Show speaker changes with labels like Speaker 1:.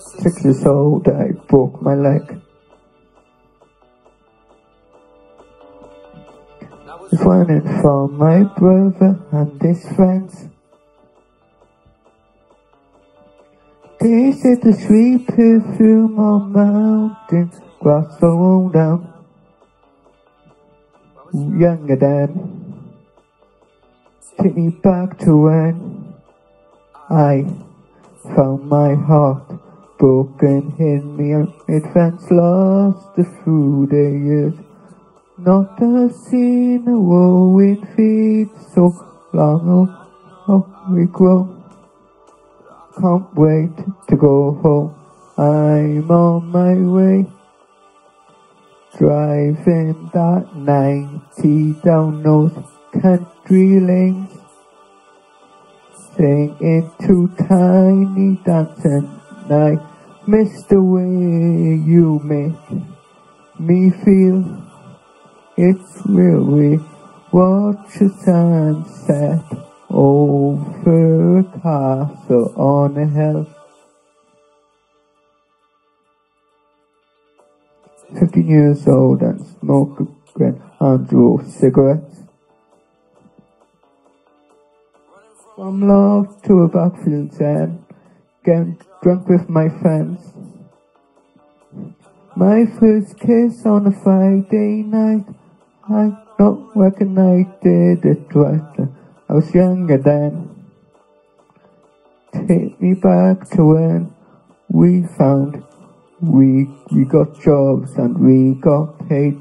Speaker 1: Six years old, I broke my leg. Running from my brother and his friends. They said the sweet perfume on mountains, grass all down. Younger than, take me back to when I found my heart broken in me mid friends lost the years. Not a sin a whirlwind feet so long oh, we grow. Can't wait to go home. I'm on my way. Driving that 90 down those country lanes. Singing to Tiny Dancer I miss the way you make me feel. It's really watch the sunset over a castle on a hill. Fifteen years old and smoking Andrew cigarettes. From love to a backfield end, getting drunk with my friends. My first kiss on a Friday night, I don't reckon I did it right. I was younger then. Take me back to when we found we we got jobs and we got paid.